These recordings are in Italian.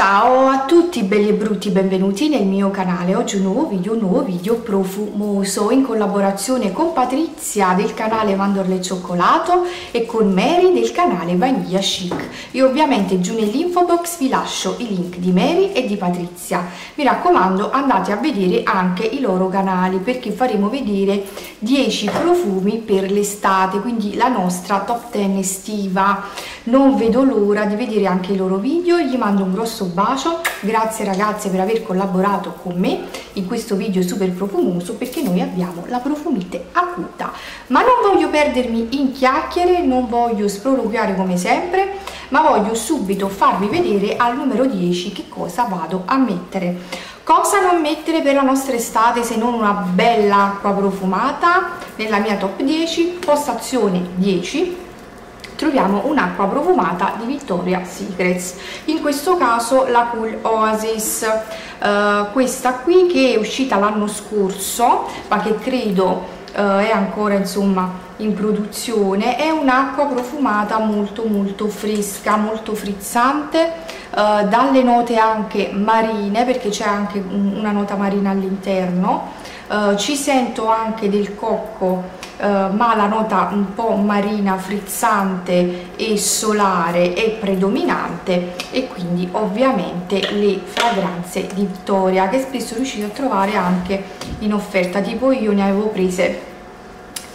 Ciao a tutti belli e brutti, benvenuti nel mio canale. Oggi un nuovo video, un nuovo video profumoso in collaborazione con Patrizia del canale Mandorle Cioccolato e con Mary del canale Vaniglia Chic. Io ovviamente giù nell'info box vi lascio i link di Mary e di Patrizia. Mi raccomando andate a vedere anche i loro canali perché faremo vedere 10 profumi per l'estate, quindi la nostra top 10 estiva. Non vedo l'ora di vedere anche i loro video, gli mando un grosso bacio. Grazie ragazze per aver collaborato con me in questo video super profumoso perché noi abbiamo la profumite acuta. Ma non voglio perdermi in chiacchiere non voglio sproloquiare come sempre ma voglio subito farvi vedere al numero 10 che cosa vado a mettere. Cosa non mettere per la nostra estate se non una bella acqua profumata? Nella mia top 10 postazione 10 troviamo un'acqua profumata di Victoria Secrets. In questo caso la Cool Oasis. Uh, questa qui che è uscita l'anno scorso ma che credo uh, è ancora insomma in produzione è un'acqua profumata molto molto fresca molto frizzante uh, dalle note anche marine perché c'è anche una nota marina all'interno. Ci sento anche del cocco eh, ma la nota un po' marina, frizzante e solare è predominante e quindi ovviamente le fragranze di Vittoria che spesso riuscite a trovare anche in offerta. Tipo io ne avevo prese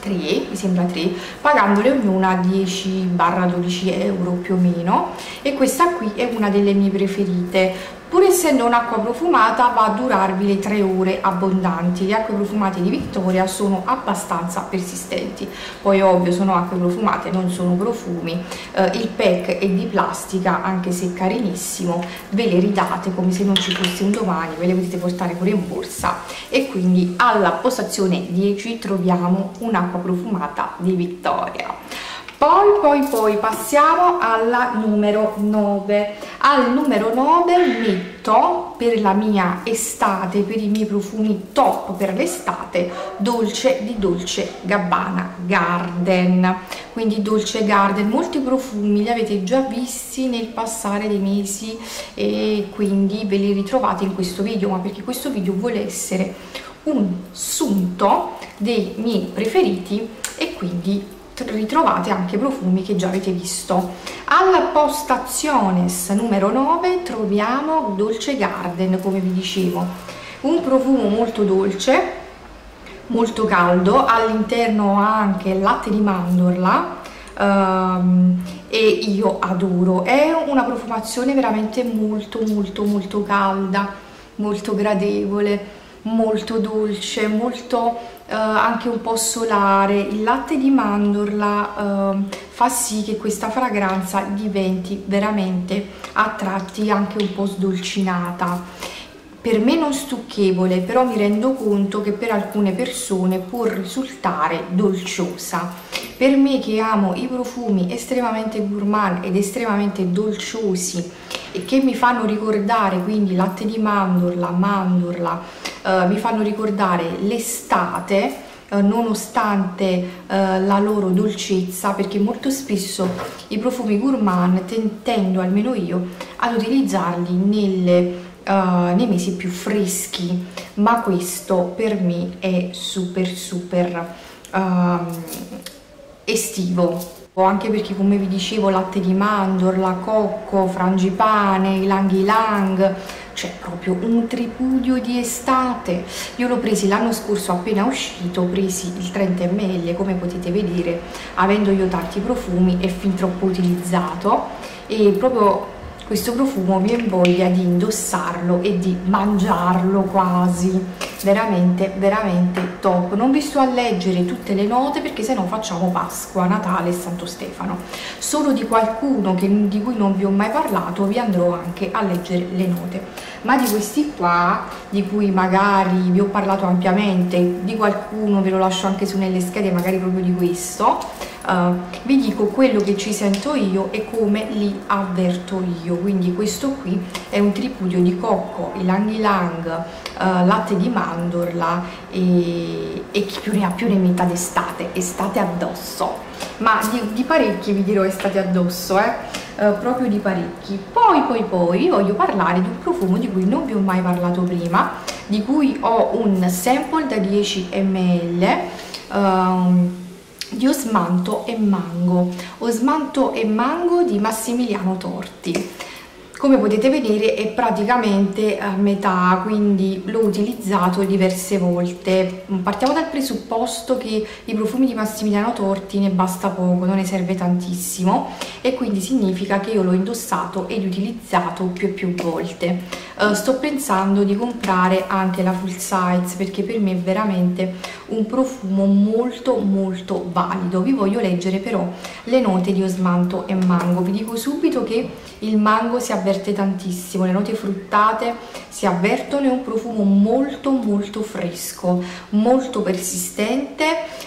3, mi sembra 3, pagandole ognuna 10-12 euro più o meno. E questa qui è una delle mie preferite pur essendo un'acqua profumata va a durarvi le 3 ore abbondanti. Le acque profumate di Victoria sono abbastanza persistenti. Poi ovvio sono acque profumate non sono profumi. Eh, il pack è di plastica anche se carinissimo. Ve le ridate come se non ci fosse un domani ve le potete portare pure in borsa. E quindi alla postazione 10 troviamo un'acqua profumata di Victoria poi poi poi passiamo alla numero 9 al numero 9 metto per la mia estate per i miei profumi top per l'estate dolce di dolce gabbana garden. Quindi dolce garden molti profumi li avete già visti nel passare dei mesi e quindi ve li ritrovate in questo video ma perché questo video vuole essere un sunto dei miei preferiti e quindi ritrovate anche profumi che già avete visto. Alla postazione numero 9 troviamo Dolce Garden come vi dicevo. Un profumo molto dolce molto caldo all'interno ha anche latte di mandorla um, e io adoro. È una profumazione veramente molto molto molto calda molto gradevole molto dolce molto Uh, anche un po' solare, il latte di mandorla uh, fa sì che questa fragranza diventi veramente a tratti anche un po' sdolcinata. Per me non stucchevole, però mi rendo conto che per alcune persone può risultare dolciosa. Per me che amo i profumi estremamente gourmand ed estremamente dolciosi e che mi fanno ricordare quindi latte di mandorla, mandorla, eh, mi fanno ricordare l'estate eh, nonostante eh, la loro dolcezza perché molto spesso i profumi gourmand tendo almeno io ad utilizzarli nelle, uh, nei mesi più freschi. Ma questo per me è super super uh, estivo. Anche perché come vi dicevo latte di mandorla, cocco, frangipane, ilang ilang c'è proprio un tripudio di estate. Io l'ho presi l'anno scorso appena uscito ho presi il 30 ml come potete vedere avendo io tanti profumi è fin troppo utilizzato. E proprio questo profumo mi invoglia di indossarlo e di mangiarlo quasi. Veramente veramente top. Non vi sto a leggere tutte le note perché se no facciamo Pasqua, Natale e Santo Stefano. Solo di qualcuno che, di cui non vi ho mai parlato vi andrò anche a leggere le note. Ma di questi qua di cui magari vi ho parlato ampiamente di qualcuno ve lo lascio anche su nelle schede magari proprio di questo uh, vi dico quello che ci sento io e come li avverto io. Quindi questo qui è un tripudio di cocco ilang ilang uh, latte di mandorla e, e chi più ne ha più ne metta d'estate estate addosso. Ma di, di parecchi vi dirò estate addosso eh. Eh, proprio di parecchi. Poi poi poi voglio parlare di un profumo di cui non vi ho mai parlato prima di cui ho un sample da 10 ml um, di Osmanto e Mango. Osmanto e Mango di Massimiliano Torti come potete vedere è praticamente a metà quindi l'ho utilizzato diverse volte. Partiamo dal presupposto che i profumi di Massimiliano Torti ne basta poco non ne serve tantissimo e quindi significa che io l'ho indossato ed utilizzato più e più volte. Uh, sto pensando di comprare anche la full size perché per me è veramente un profumo molto molto valido. Vi voglio leggere però le note di osmanto e mango. Vi dico subito che il mango si avverte tantissimo le note fruttate si avvertono è un profumo molto molto fresco molto persistente.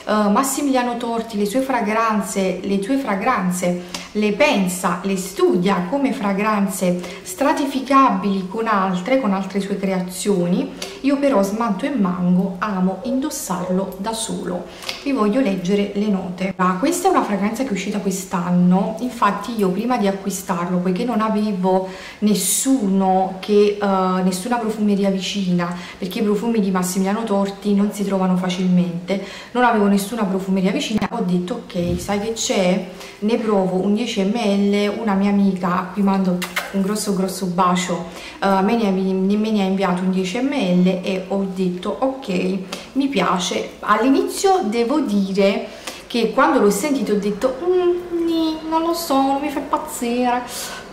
Uh, Massimiliano Torti le sue fragranze le sue fragranze le pensa le studia come fragranze stratificabili con altre con altre sue creazioni io però smanto e mango amo indossarlo da solo. Vi voglio leggere le note. Ah, questa è una fragranza che è uscita quest'anno infatti io prima di acquistarlo poiché non avevo nessuno che uh, nessuna profumeria vicina perché i profumi di Massimiliano Torti non si trovano facilmente non avevo nessuna profumeria vicina ho detto ok sai che c'è? Ne provo un 10 ml una mia amica a cui mando un grosso grosso bacio uh, me, ne, me ne ha inviato un 10 ml e ho detto ok mi piace. All'inizio devo dire che quando l'ho sentito ho detto mm, non lo so non mi fa impazzire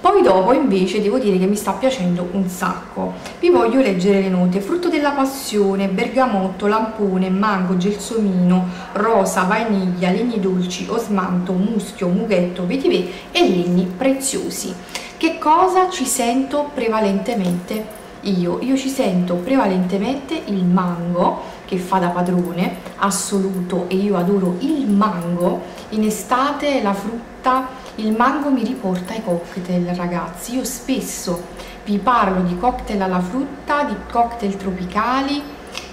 poi dopo invece devo dire che mi sta piacendo un sacco. Vi voglio leggere le note. Frutto della passione bergamotto lampone mango gelsomino rosa vaniglia legni dolci osmanto muschio mughetto vetiver e legni preziosi. Che cosa ci sento prevalentemente? Io? Io ci sento prevalentemente il mango che fa da padrone assoluto e io adoro il mango. In estate la frutta il mango mi riporta ai cocktail ragazzi io spesso vi parlo di cocktail alla frutta di cocktail tropicali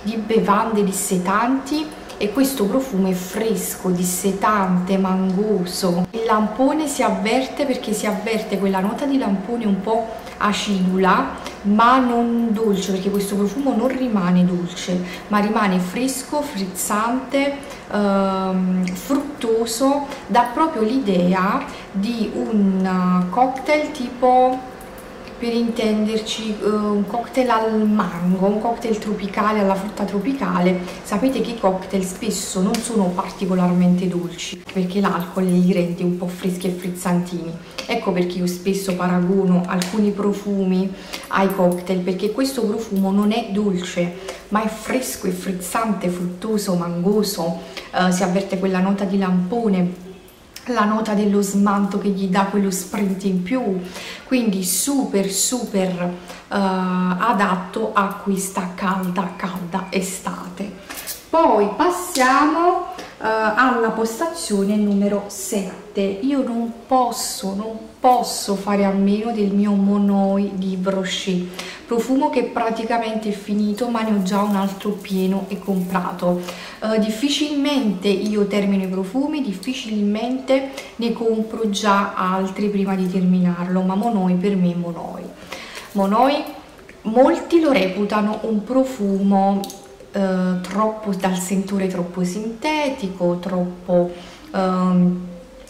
di bevande dissetanti e questo profumo è fresco, dissetante, mangoso. Il lampone si avverte perché si avverte quella nota di lampone un po' acidula ma non dolce perché questo profumo non rimane dolce ma rimane fresco, frizzante, ehm, fruttoso, dà proprio l'idea di un cocktail tipo per intenderci uh, un cocktail al mango, un cocktail tropicale alla frutta tropicale, sapete che i cocktail spesso non sono particolarmente dolci perché l'alcol li rende un po' freschi e frizzantini. Ecco perché io spesso paragono alcuni profumi ai cocktail perché questo profumo non è dolce ma è fresco e frizzante, fruttoso, mangoso, uh, si avverte quella nota di lampone la nota dello smanto che gli dà quello sprint in più. Quindi super super uh, adatto a questa calda calda estate. Poi passiamo uh, alla postazione numero 7 io non posso non posso fare a meno del mio Monoi di Brochet. Profumo che praticamente è finito ma ne ho già un altro pieno e comprato. Uh, difficilmente io termino i profumi difficilmente ne compro già altri prima di terminarlo ma Monoi per me è Monoi. Monoi molti lo reputano un profumo uh, troppo dal sentore troppo sintetico troppo um,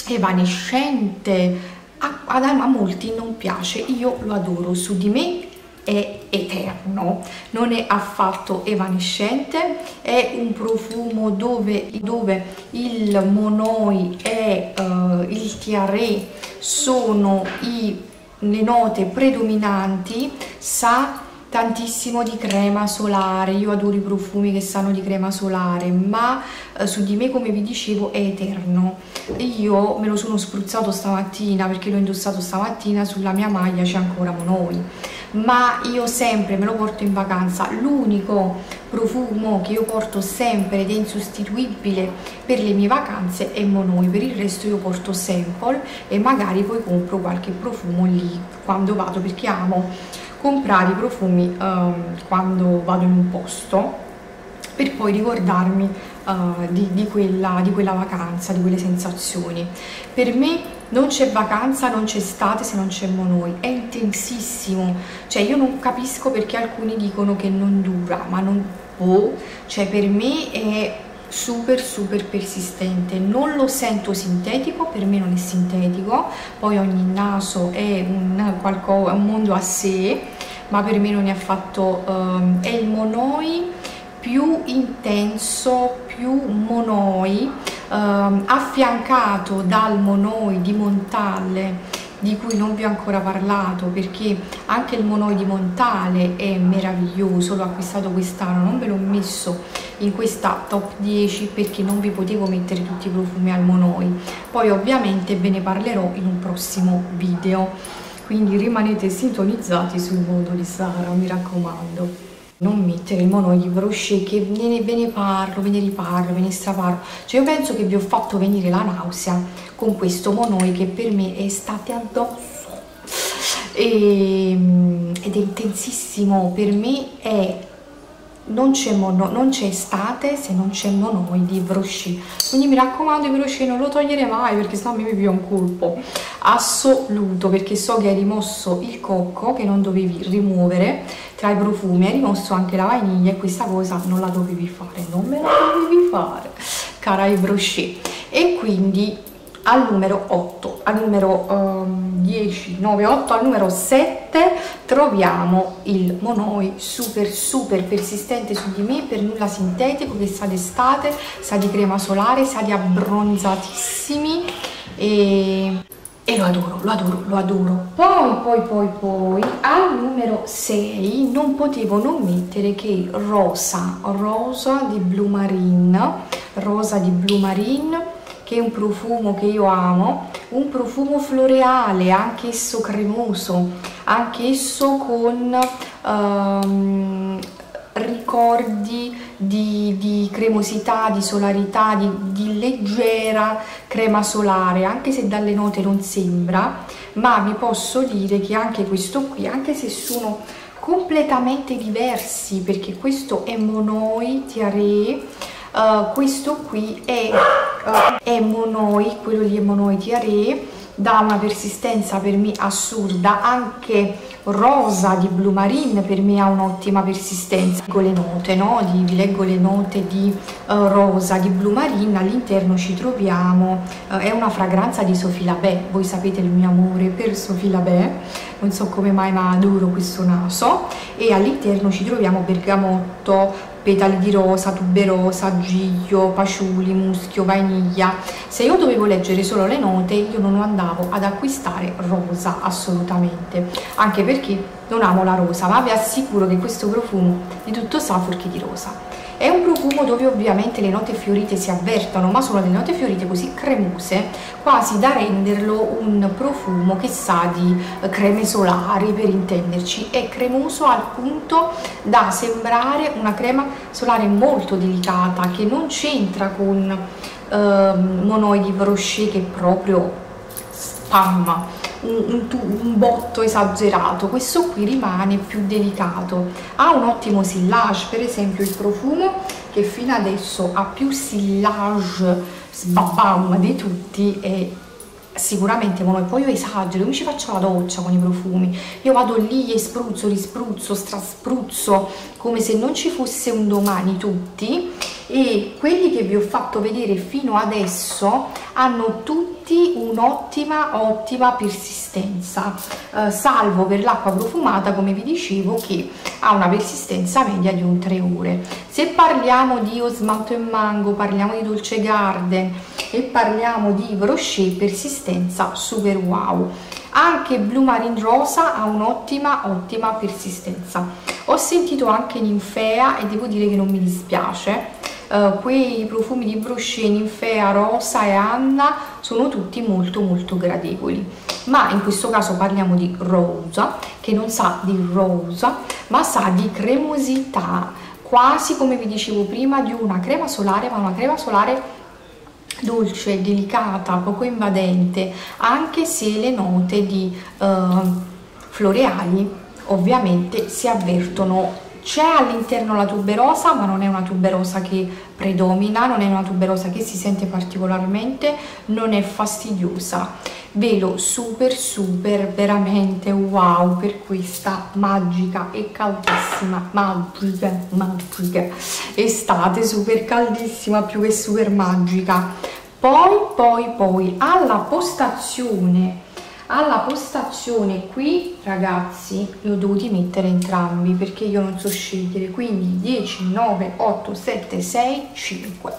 evanescente. A, a, molti non piace io lo adoro su di me è eterno, non è affatto evanescente, è un profumo dove, dove il monoi e uh, il tiare sono i, le note predominanti, sa tantissimo di crema solare, io adoro i profumi che sanno di crema solare, ma eh, su di me come vi dicevo è eterno. Io me lo sono spruzzato stamattina perché l'ho indossato stamattina, sulla mia maglia c'è ancora Monoi, ma io sempre me lo porto in vacanza, l'unico profumo che io porto sempre ed è insostituibile per le mie vacanze è Monoi, per il resto io porto sample e magari poi compro qualche profumo lì quando vado perché amo comprare i profumi um, quando vado in un posto per poi ricordarmi uh, di, di, quella, di quella vacanza, di quelle sensazioni. Per me non c'è vacanza, non c'è estate se non c'è Monoi, è intensissimo, cioè io non capisco perché alcuni dicono che non dura, ma non può, cioè per me è super super persistente. Non lo sento sintetico per me non è sintetico. Poi ogni naso è un, qualcosa, un mondo a sé ma per me non è affatto um, è il monoi più intenso più monoi um, affiancato dal monoi di Montalle di cui non vi ho ancora parlato perché anche il monoi di Montale è meraviglioso, l'ho acquistato quest'anno, non ve l'ho messo in questa top 10 perché non vi potevo mettere tutti i profumi al monoi, poi ovviamente ve ne parlerò in un prossimo video, quindi rimanete sintonizzati sul mondo di Sara, mi raccomando non mettere il mono di brochet che ve ne, ne parlo, ve ne riparlo, ve ne straparlo. Cioè io penso che vi ho fatto venire la nausea con questo monoi che per me è estate addosso. E, ed è intensissimo. Per me è non c'è, estate se non c'è monoi di brochet quindi mi raccomando i brochet non lo togliere mai perché sennò mi più un colpo. Assoluto perché so che hai rimosso il cocco che non dovevi rimuovere tra i profumi hai rimosso anche la vaniglia e questa cosa non la dovevi fare non me la dovevi fare cara i brochet e quindi al numero 8, al numero um, 10, 9, 8, al numero 7 troviamo il Monoi super super persistente su di me, per nulla sintetico, che sa d'estate, sa di crema solare, sa di abbronzatissimi e, e lo adoro, lo adoro, lo adoro. Poi, poi, poi, poi, al numero 6 non potevo non mettere che rosa, rosa di Blue Marine, rosa di Blue Marine, che è un profumo che io amo, un profumo floreale, anche esso cremoso, anche esso con um, ricordi di, di, cremosità, di solarità, di, di, leggera crema solare, anche se dalle note non sembra, ma vi posso dire che anche questo qui, anche se sono completamente diversi, perché questo è Monoi Tiare, uh, questo qui è uh, è monoi, quello di monoi Tiare dà una persistenza per me assurda anche rosa di Blue Marine per me ha un'ottima persistenza. Con le note no? Di, vi leggo le note di uh, rosa di Blue Marine all'interno ci troviamo uh, è una fragranza di Sophie Labè voi sapete il mio amore per Sophie Labè non so come mai ma adoro questo naso. E all'interno ci troviamo bergamotto petali di rosa, tuberosa, giglio, paciuli, muschio, vaniglia. Se io dovevo leggere solo le note io non andavo ad acquistare rosa assolutamente, anche perché non amo la rosa, ma vi assicuro che questo profumo di tutto sa fuorché di rosa. È un profumo dove ovviamente le note fiorite si avvertono, ma sono delle note fiorite così cremose, quasi da renderlo un profumo che sa di eh, creme solari, per intenderci. È cremoso al punto da sembrare una crema solare molto delicata, che non c'entra con eh, monoi di brochet che proprio spamma un, un, un, botto esagerato. Questo qui rimane più delicato. Ha un ottimo sillage per esempio il profumo che fino adesso ha più sillage sbabam di tutti è sicuramente e poi io esagero, mi ci faccio la doccia con i profumi, io vado lì e spruzzo, rispruzzo, straspruzzo come se non ci fosse un domani tutti e quelli che vi ho fatto vedere fino adesso hanno tutti un'ottima ottima persistenza eh, salvo per l'acqua profumata come vi dicevo che ha una persistenza media di un 3 ore. Se parliamo di osmanto e mango parliamo di dolce garden e parliamo di brochet persistenza super wow. Anche Blue Marine Rosa ha un'ottima ottima persistenza. Ho sentito anche Ninfea e devo dire che non mi dispiace uh, quei profumi di Brochet, Ninfea, Rosa e Anna sono tutti molto molto gradevoli. Ma in questo caso parliamo di rosa che non sa di rosa ma sa di cremosità. Quasi come vi dicevo prima di una crema solare ma una crema solare dolce, delicata, poco invadente anche se le note di uh, floreali ovviamente si avvertono c'è all'interno la tuberosa ma non è una tuberosa che predomina non è una tuberosa che si sente particolarmente non è fastidiosa. Velo super super veramente wow per questa magica e caldissima magica magica estate super caldissima più che super magica. Poi poi poi alla postazione alla postazione qui ragazzi li ho dovuti mettere entrambi perché io non so scegliere. Quindi 10 9 8 7 6 5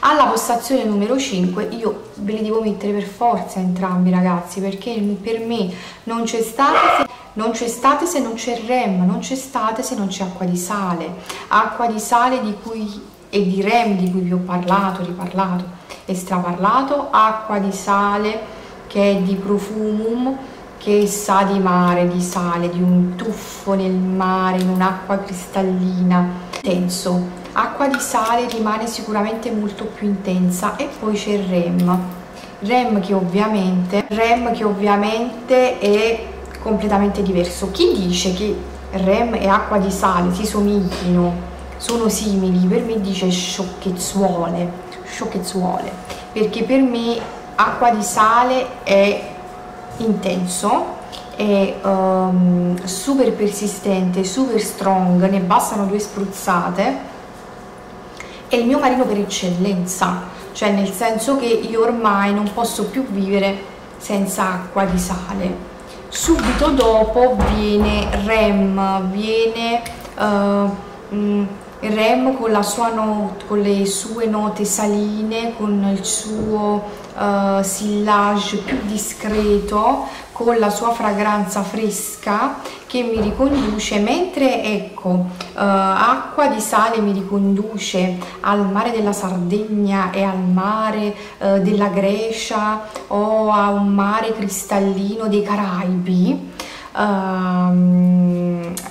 alla postazione numero 5 io ve li devo mettere per forza entrambi ragazzi perché per me non c'è state non c'è state se non c'è rem non c'è state se non c'è acqua di sale. Acqua di sale di cui e di rem di cui vi ho parlato riparlato e straparlato acqua di sale che è di profumum che sa di mare, di sale, di un tuffo nel mare, in un'acqua cristallina, intenso. Acqua di sale rimane sicuramente molto più intensa e poi c'è il REM. REM che ovviamente, REM che ovviamente è completamente diverso. Chi dice che REM e acqua di sale si somiglino, sono simili, per me dice sciocchezzuole, sciocchezzuole, perché per me acqua di sale è intenso è um, super persistente super strong ne bastano due spruzzate. È il mio marino per eccellenza cioè nel senso che io ormai non posso più vivere senza acqua di sale. Subito dopo viene REM viene uh, mm, REM con, sua not con le sue note saline con il suo uh, sillage più discreto con la sua fragranza fresca che mi riconduce mentre ecco uh, acqua di sale mi riconduce al mare della Sardegna e al mare uh, della Grecia o a un mare cristallino dei Caraibi uh,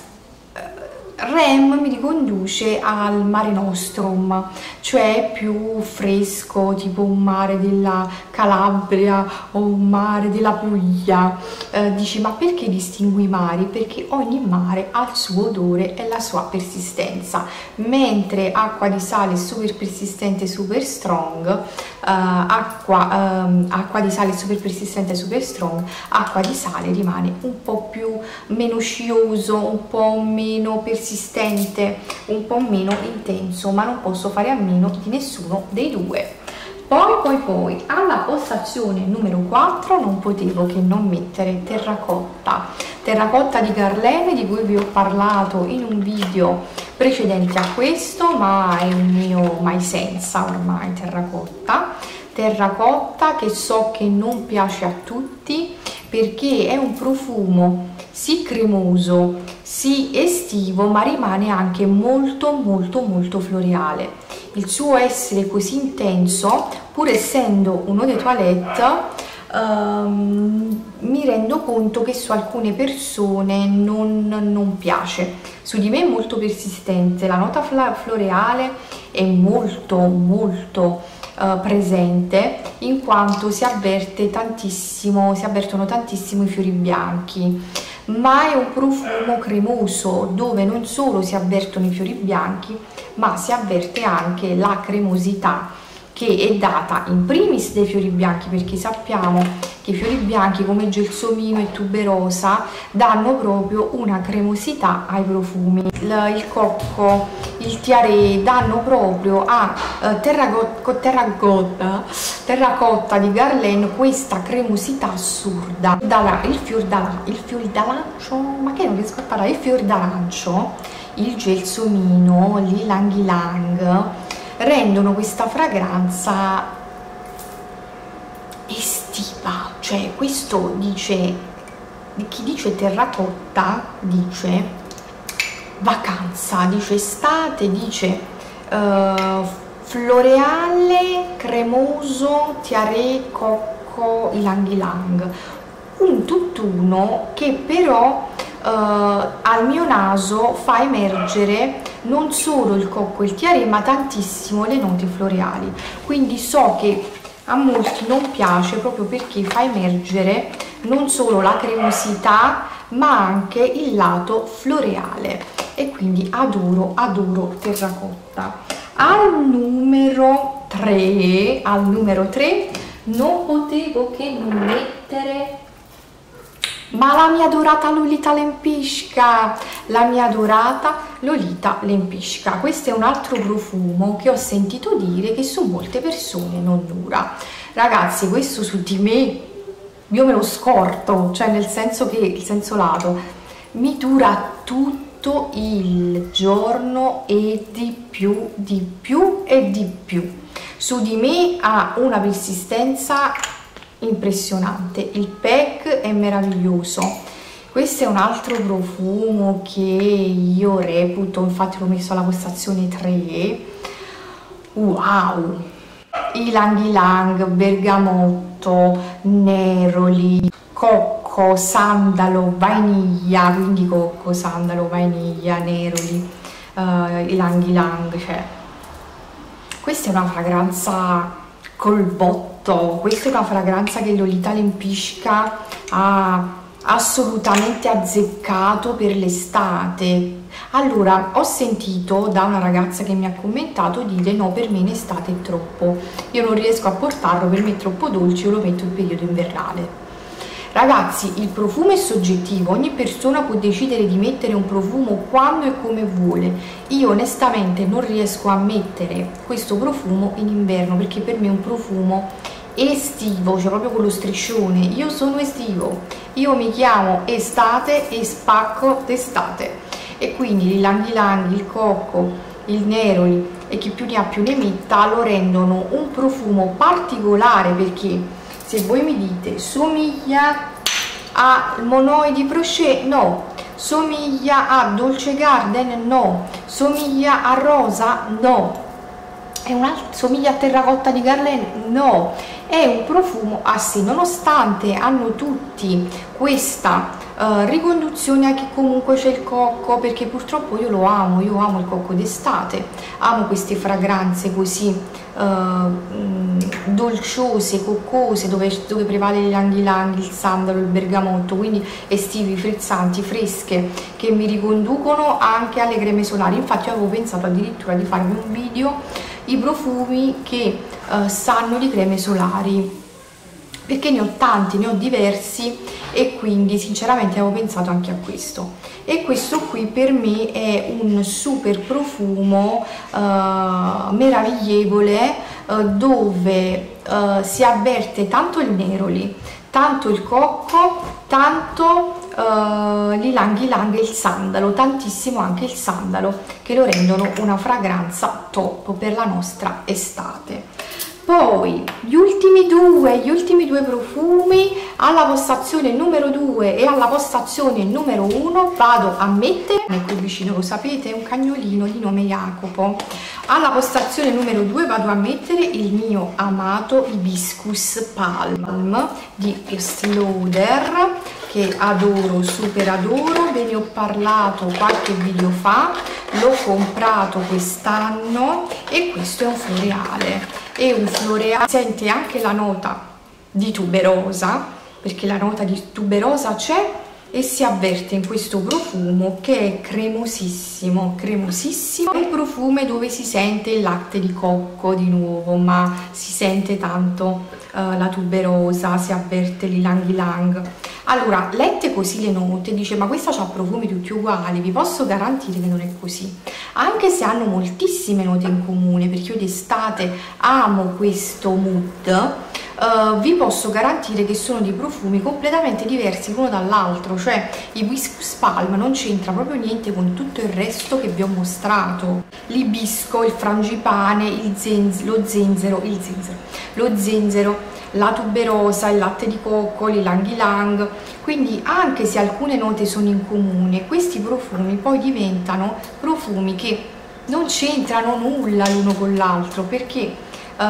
REM mi riconduce al mare nostrum, cioè più fresco, tipo un mare della Calabria o un mare della Puglia. Eh, dici, ma perché distingui i mari? Perché ogni mare ha il suo odore e la sua persistenza, mentre acqua di sale super persistente, super strong, eh, acqua, eh, acqua di sale super persistente, super strong, acqua di sale rimane un po' più meno scioso, un po' meno persistente consistente, un po' meno intenso, ma non posso fare a meno di nessuno dei due. Poi, poi, poi, alla postazione numero 4 non potevo che non mettere terracotta. Terracotta di Garlene di cui vi ho parlato in un video precedente a questo, ma è il mio mai senza ormai terracotta. Terracotta che so che non piace a tutti perché è un profumo sì cremoso, sì estivo, ma rimane anche molto molto molto floreale. Il suo essere così intenso, pur essendo un eau de toilette, um, mi rendo conto che su alcune persone non, non piace. Su di me è molto persistente, la nota floreale è molto molto uh, presente in quanto si avverte tantissimo, si avvertono tantissimo i fiori bianchi ma è un profumo cremoso dove non solo si avvertono i fiori bianchi ma si avverte anche la cremosità che è data in primis dai fiori bianchi perché sappiamo che i fiori bianchi come gelsomino e tuberosa danno proprio una cremosità ai profumi. Il, il cocco, il tiare danno proprio a eh, terracotta, terracotta, terracotta di Garlene questa cremosità assurda. Dalla, il fior d'arancio ma che non riesco a parlare il fior d'arancio il gelsomino, l'ilang ilang rendono questa fragranza estiva, cioè questo dice, chi dice terracotta dice vacanza, dice estate, dice uh, floreale, cremoso, tiare, cocco, ilang ilang, un tutt'uno che però uh, al mio naso fa emergere non solo il cocco e il tiare ma tantissimo le note floreali. Quindi so che a molti non piace proprio perché fa emergere non solo la cremosità ma anche il lato floreale. E quindi adoro adoro terracotta. Al numero 3 al numero 3 non potevo che non mettere ma la mia dorata Lolita Lempisca la mia dorata Lolita Lempisca. Questo è un altro profumo che ho sentito dire che su molte persone non dura. Ragazzi questo su di me io me lo scorto cioè nel senso che il senso lato mi dura tutto il giorno e di più di più e di più. Su di me ha una persistenza impressionante. Il pack è meraviglioso. Questo è un altro profumo che io reputo infatti l'ho messo alla postazione 3 wow! Ilang ilang bergamotto neroli cocco sandalo vainiglia quindi cocco sandalo vainiglia neroli uh, ilang ilang cioè. Questa è una fragranza col botto tutto questa è una fragranza che Lolita Lempisca ha assolutamente azzeccato per l'estate. Allora ho sentito da una ragazza che mi ha commentato dire no per me in estate è troppo. Io non riesco a portarlo per me è troppo dolce io lo metto in periodo invernale. Ragazzi, il profumo è soggettivo, ogni persona può decidere di mettere un profumo quando e come vuole. Io onestamente non riesco a mettere questo profumo in inverno perché per me è un profumo estivo, cioè proprio con lo striscione. Io sono estivo, io mi chiamo estate e spacco d'estate. E quindi l'ilang ilang, il cocco, il neroli e chi più ne ha più ne metta lo rendono un profumo particolare perché se voi mi dite somiglia a Monoi di Prochet, no, somiglia a Dolce Garden, no, somiglia a Rosa, no, è un altro, somiglia a terracotta di Garland, no, è un profumo a sé, nonostante hanno tutti questa uh, riconduzione a che comunque c'è il cocco, perché purtroppo io lo amo, io amo il cocco d'estate, amo queste fragranze così uh, dolciose, coccose, dove, dove prevale l'anghilanghi, il sandalo, il bergamotto, quindi estivi, frizzanti, fresche, che mi riconducono anche alle creme solari. Infatti avevo pensato addirittura di farmi un video i profumi che uh, sanno di creme solari. Perché ne ho tanti, ne ho diversi e quindi sinceramente avevo pensato anche a questo. E questo qui per me è un super profumo uh, meraviglievole uh, dove uh, si avverte tanto il neroli tanto il cocco tanto uh, l'ilang ilang e il sandalo tantissimo anche il sandalo che lo rendono una fragranza top per la nostra estate. Poi gli ultimi due gli ultimi due profumi alla postazione numero 2 e alla postazione numero 1 vado a mettere qui vicino lo sapete un cagnolino di nome Jacopo. Alla postazione numero 2 vado a mettere il mio amato hibiscus palm di Estée Lauder che adoro super adoro. Ve ne ho parlato qualche video fa l'ho comprato quest'anno e questo è un floreale. E un floreale sente anche la nota di tuberosa perché la nota di tuberosa c'è e si avverte in questo profumo che è cremosissimo cremosissimo. È un profumo dove si sente il latte di cocco di nuovo ma si sente tanto uh, la tuberosa si avverte l'ilang ilang allora lette così le note dice ma questa ha profumi tutti uguali vi posso garantire che non è così anche se hanno moltissime note in comune perché io d'estate amo questo mood Uh, vi posso garantire che sono dei profumi completamente diversi l'uno dall'altro, cioè l'hibiscus palm non c'entra proprio niente con tutto il resto che vi ho mostrato. L'ibisco, il frangipane, il zenz lo zenzero, il zenzero, lo zenzero, la tuberosa, il latte di cocco, l'ilang ilang, quindi anche se alcune note sono in comune, questi profumi poi diventano profumi che non c'entrano nulla l'uno con l'altro perché uh,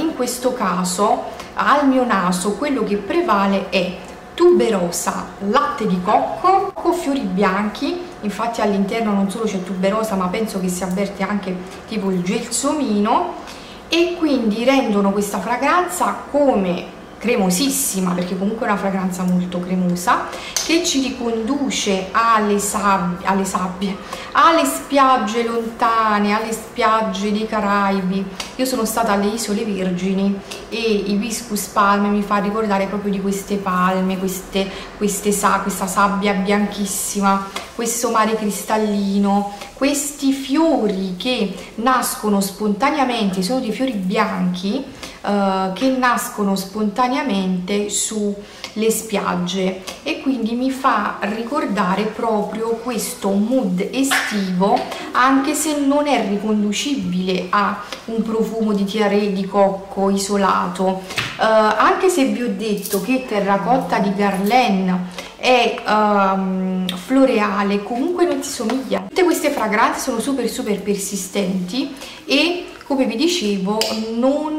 in questo caso al mio naso quello che prevale è tuberosa, latte di cocco, fiori bianchi, infatti all'interno non solo c'è tuberosa ma penso che si avverte anche tipo il gelsomino e quindi rendono questa fragranza come cremosissima perché comunque è una fragranza molto cremosa che ci riconduce alle sabbie, alle, sabbie, alle spiagge lontane, alle spiagge dei Caraibi. Io sono stata alle Isole Vergini e Hibiscus Palme mi fa ricordare proprio di queste palme, queste, queste sa, questa sabbia bianchissima, questo mare cristallino, questi fiori che nascono spontaneamente, sono dei fiori bianchi eh, che nascono spontaneamente sulle spiagge e quindi mi fa ricordare proprio questo mood estivo anche se non è riconducibile a un profumo di tiare di cocco isolato. Eh, anche se vi ho detto che terracotta di Garlene è um, floreale comunque non ti somiglia. Tutte queste fragranze sono super super persistenti e come vi dicevo l'uno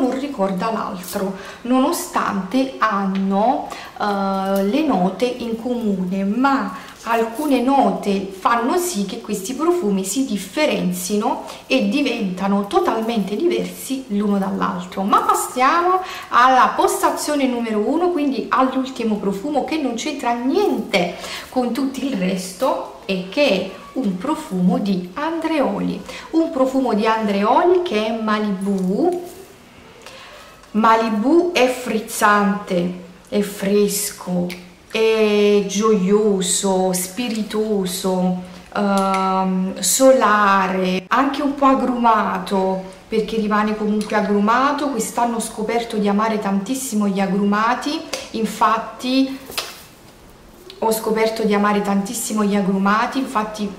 non ricorda l'altro nonostante hanno uh, le note in comune ma alcune note fanno sì che questi profumi si differenzino e diventano totalmente diversi l'uno dall'altro. Ma passiamo alla postazione numero uno quindi all'ultimo profumo che non c'entra niente con tutto il resto e che è un profumo di Andreoli. Un profumo di Andreoli che è Malibu. Malibu è frizzante è fresco è gioioso, spiritoso, ehm, solare, anche un po' agrumato perché rimane comunque agrumato. Quest'anno ho scoperto di amare tantissimo gli agrumati, infatti ho scoperto di amare tantissimo gli agrumati, infatti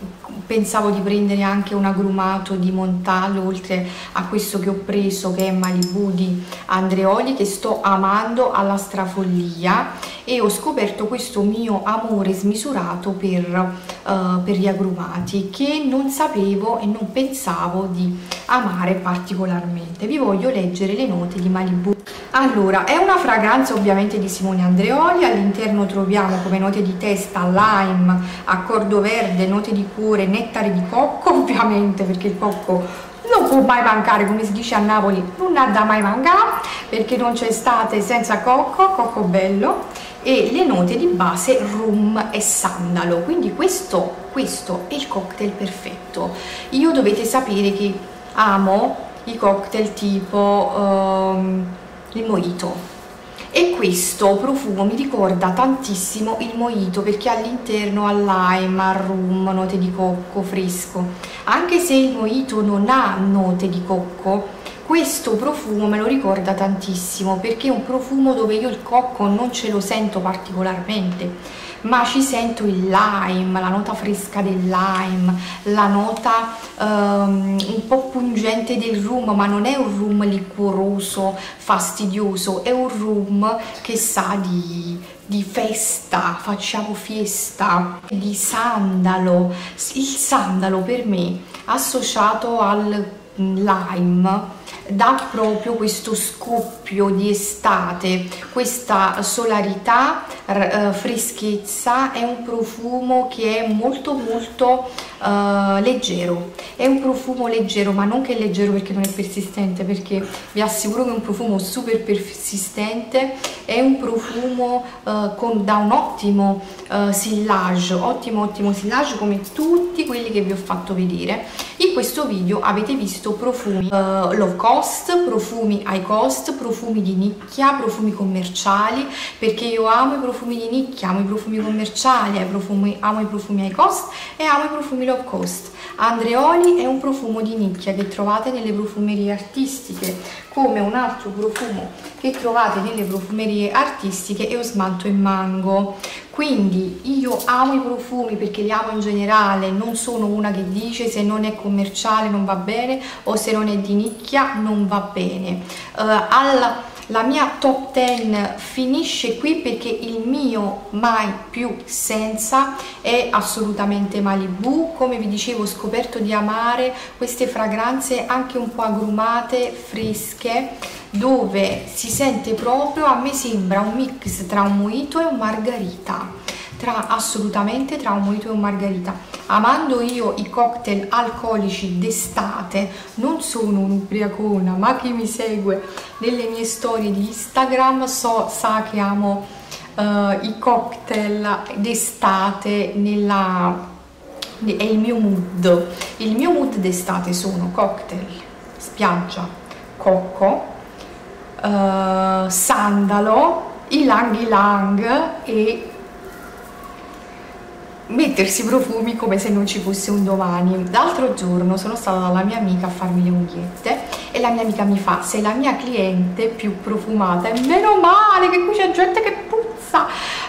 pensavo di prendere anche un agrumato di Montallo oltre a questo che ho preso che è Malibu di Andreoli che sto amando alla strafollia e ho scoperto questo mio amore smisurato per, uh, per gli agrumati che non sapevo e non pensavo di amare particolarmente. Vi voglio leggere le note di Malibu. Allora, è una fragranza ovviamente di Simone Andreoli, all'interno troviamo come note di testa lime, accordo verde, note di cuore, nettare di cocco, ovviamente perché il cocco non può mai mancare, come si dice a Napoli, non ha da mai mancare, perché non c'è estate senza cocco, cocco bello, e le note di base rum e sandalo, quindi questo, questo è il cocktail perfetto. Io dovete sapere che amo i cocktail tipo um, il mojito, e questo profumo mi ricorda tantissimo il mojito perché all'interno ha lime, ha rum, note di cocco fresco. Anche se il mojito non ha note di cocco questo profumo me lo ricorda tantissimo perché è un profumo dove io il cocco non ce lo sento particolarmente ma ci sento il lime, la nota fresca del lime, la nota um, un po' pungente del rum, ma non è un rum liquoroso, fastidioso, è un rum che sa di, di festa, facciamo fiesta, di sandalo. Il sandalo per me associato al lime dà proprio questo scoppio di estate, questa solarità, eh, freschezza, è un profumo che è molto molto uh, leggero, è un profumo leggero ma non che è leggero perché non è persistente perché vi assicuro che è un profumo super persistente, è un profumo uh, con, da un ottimo uh, sillage, ottimo ottimo sillage come tutti quelli che vi ho fatto vedere. In questo video avete visto profumi low cost, profumi high cost, profumi di nicchia, profumi commerciali perché io amo i profumi di nicchia, amo i profumi commerciali, amo i profumi, amo i profumi high cost e amo i profumi low cost. Andreoli è un profumo di nicchia che trovate nelle profumerie artistiche, come un altro profumo che trovate nelle profumerie artistiche è Osmanto e Mango. Quindi io amo i profumi perché li amo in generale, non sono una che dice se non è commerciale non va bene o se non è di nicchia non va bene. Uh, al la mia top 10 finisce qui perché il mio mai più senza è assolutamente Malibu. Come vi dicevo ho scoperto di amare queste fragranze anche un po' agrumate fresche dove si sente proprio a me sembra un mix tra un mojito e un margarita tra assolutamente tra un mojito e un margarita amando io i cocktail alcolici d'estate non sono un'ubriacona ma chi mi segue nelle mie storie di Instagram so, sa che amo uh, i cocktail d'estate nella è il mio mood. Il mio mood d'estate sono cocktail spiaggia cocco uh, sandalo ilang ilang e mettersi profumi come se non ci fosse un domani. L'altro giorno sono stata dalla mia amica a farmi le unghiette e la mia amica mi fa sei la mia cliente più profumata e meno male che qui c'è gente che puzza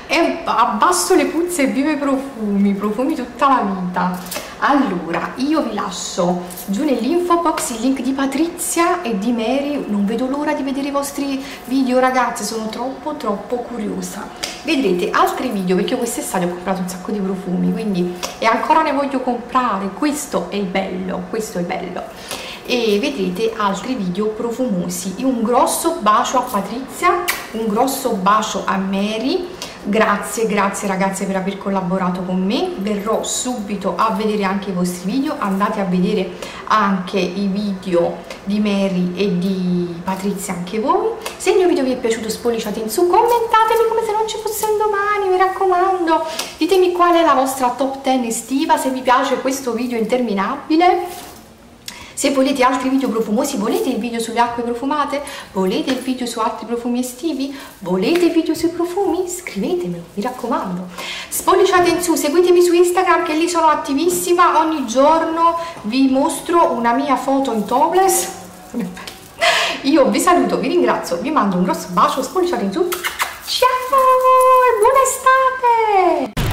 e abbasso le puzze e vive profumi, profumi tutta la vita. Allora io vi lascio giù nell'info box il link di Patrizia e di Mary. Non vedo l'ora di vedere i vostri video ragazze sono troppo troppo curiosa. Vedrete altri video perché io quest'estate ho comprato un sacco di profumi quindi e ancora ne voglio comprare. Questo è il bello questo è il bello. E vedrete altri video profumosi. Un grosso bacio a Patrizia un grosso bacio a Mary. Grazie grazie ragazze per aver collaborato con me. Verrò subito a vedere anche i vostri video. Andate a vedere anche i video di Mary e di Patrizia anche voi. Se il mio video vi è piaciuto spolliciate in su commentatemi come se non ci fosse un domani mi raccomando. Ditemi qual è la vostra top 10 estiva se vi piace questo video interminabile se volete altri video profumosi, volete il video sulle acque profumate? Volete il video su altri profumi estivi? Volete il video sui profumi? Scrivetemelo, mi raccomando. Spolliciate in su, seguitemi su Instagram che lì sono attivissima, ogni giorno vi mostro una mia foto in topless. Io vi saluto, vi ringrazio, vi mando un grosso bacio, spolliciate in su. Ciao e buona estate!